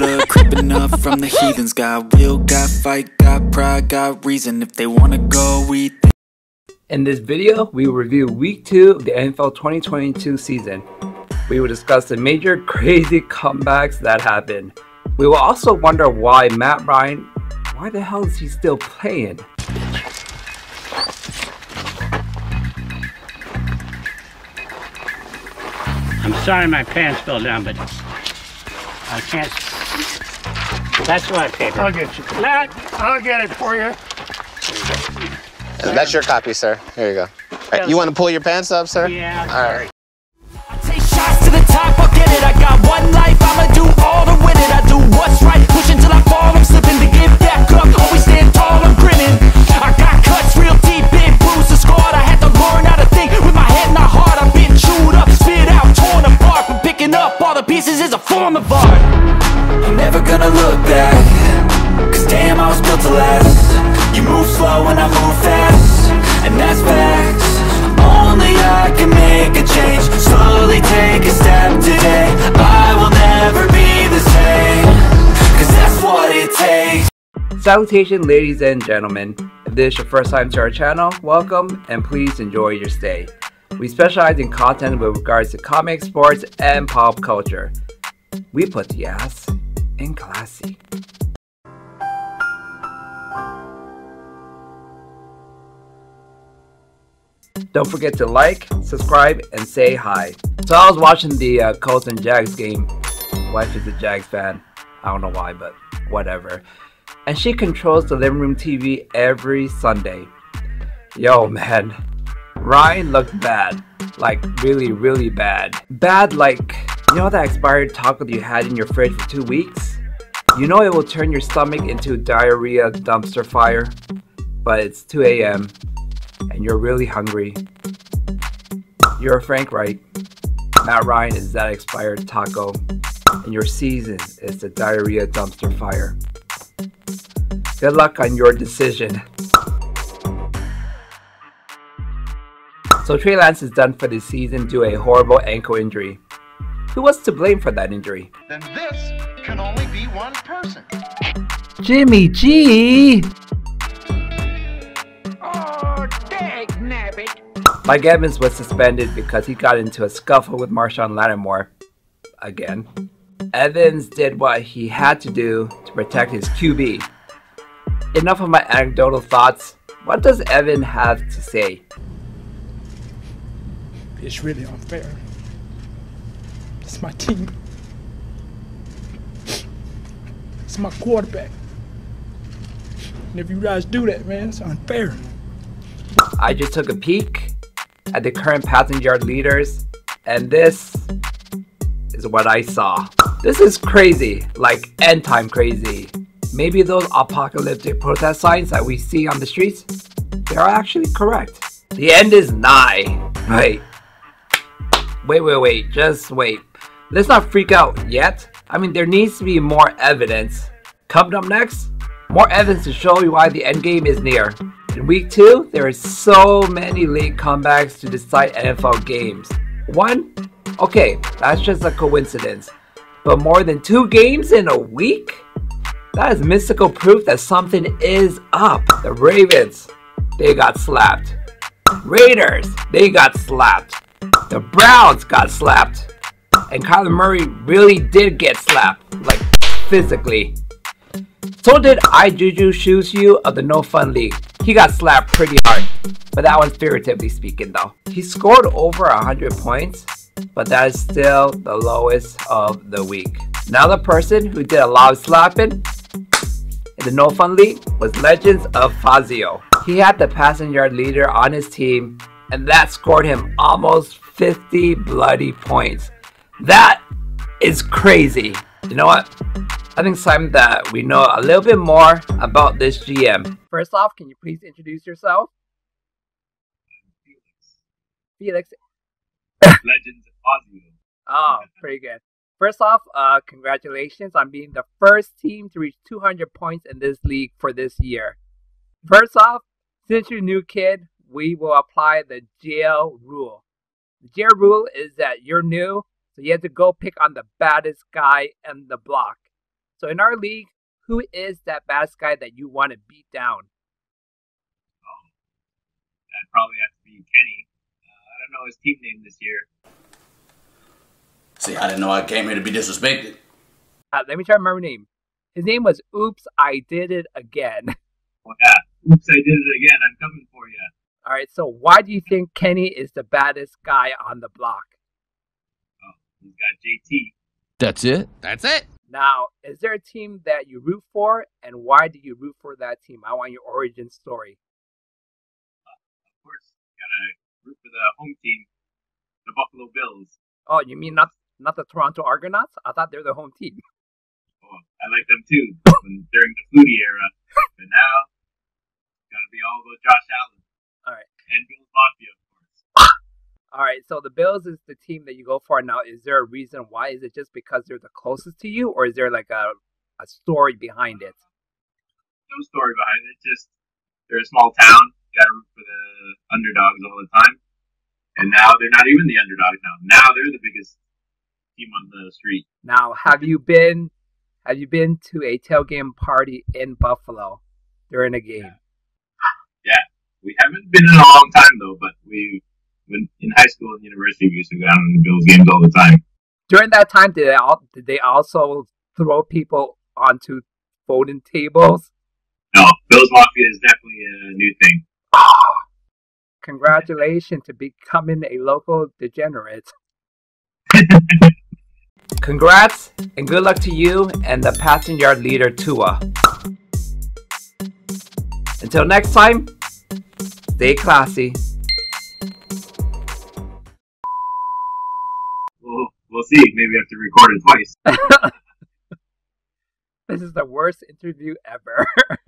blood creeping up from the heathens. Got will, got fight, got pride, got reason. If they wanna go, we. In this video, we will review week 2 of the NFL 2022 season. We will discuss the major crazy comebacks that happened. We will also wonder why Matt Ryan, why the hell is he still playing? I'm sorry my pants fell down, but I can't. That's my paper. I'll get you. Matt, I'll get it for you. That's your copy, sir. Here you go. All right, you want to pull your pants up, sir? Yeah. All right. Take shots to the top, I'll get it. I got one life, I'ma do all to win it. I do what's right, push until I fall. I'm slipping to get back up. Always You move slow and I move fast. And that's facts. Only I can make a change. Slowly take a step today. I will never be the same. Cause that's what it takes. Salutation ladies and gentlemen. If this is your first time to our channel, welcome and please enjoy your stay. We specialize in content with regards to comics, sports, and pop culture. We put the ass in classy. Don't forget to like, subscribe, and say hi. So I was watching the uh, Colts and Jags game. Wife is a Jags fan. I don't know why, but whatever. And she controls the living room TV every Sunday. Yo, man. Ryan looked bad. Like, really, really bad. Bad like, you know that expired taco you had in your fridge for two weeks? You know it will turn your stomach into diarrhea dumpster fire? But it's 2 a.m. and you're really hungry. You're Frank Wright. Matt Ryan is that expired taco. And your season is the diarrhea dumpster fire. Good luck on your decision. So Trey Lance is done for the season due to a horrible ankle injury. Who was to blame for that injury? Then this can only be one person. Jimmy G! Mike Evans was suspended because he got into a scuffle with Marshon Lattimore. Again. Evans did what he had to do to protect his QB. Enough of my anecdotal thoughts. What does Evan have to say? it's really unfair. It's my team. It's my quarterback. And if you guys do that, man, it's unfair. I just took a peek at the current passing yard leaders, and this is what I saw. This is crazy, like end time crazy. Maybe those apocalyptic protest signs that we see on the streets, they are actually correct. The end is nigh. Wait. Wait, wait, wait, just wait. Let's not freak out yet. I mean, there needs to be more evidence. Coming up next, more evidence to show you why the end game is near. In week two, there are so many late comebacks to decide NFL games. One, okay, that's just a coincidence. But more than two games in a week? That is mystical proof that something is up. The Ravens, they got slapped. Raiders, they got slapped. The Browns got slapped. And Kyler Murray really did get slapped, like physically. So did I Juju Shoes You of the No Fun League. He got slapped pretty hard, but that one's figuratively speaking though. He scored over 100 points, but that is still the lowest of the week. Now the person who did a lot of slapping in the No Fun League was Legends of Fazio. He had the passing yard leader on his team, and that scored him almost 50 bloody points. That is crazy. You know what? I think it's time that we know a little bit more about this GM. First off, can you please introduce yourself? Felix. Legends of Fazio. Oh, pretty good. First off, uh, congratulations on being the first team to reach 200 points in this league for this year. First off, since you're a new kid, we will apply the jail rule. The jail rule is that you're new, so you have to go pick on the baddest guy in the block. So in our league, who is that baddest guy that you want to beat down? Oh, That'd probably have to be Kenny. Uh, I don't know his team name this year. See, I didn't know I came here to be disrespected. Uh, let me try to remember his name. His name was Oops, I Did It Again. Well, yeah. Oops, I did it again. I'm coming for you. All right, so why do you think Kenny is the baddest guy on the block? Oh, he's got JT. That's it? That's it. Now, is there a team that you root for, and why do you root for that team? I want your origin story. Of course, gotta root for the home team, the Buffalo Bills. Oh, you mean not not the Toronto Argonauts? I thought they're the home team. Oh, I like them too when, during the Flutie era. But now, gotta be all about Josh Allen. All right. And Bill Mafia. All right, so the Bills is the team that you go for now. Is there a reason why? Is it just because they're the closest to you, or is there like a a story behind it? No story behind it. Just they're a small town. Gotta root for the underdogs all the time. And now they're not even the underdogs now. Now they're the biggest team on the street. Now, have you been have you been to a tailgate party in Buffalo during a game? Yeah, we haven't been in a long time though, but we when in high school and university we used to go down to the Bills games all the time. During that time, did they all did they also throw people onto folding tables? No, Bills Mafia is definitely a new thing. Congratulations to becoming a local degenerate. Congrats and good luck to you and the passing yard leader Tua. Until next time, stay classy. See. Maybe I have to record it twice. This is the worst interview ever.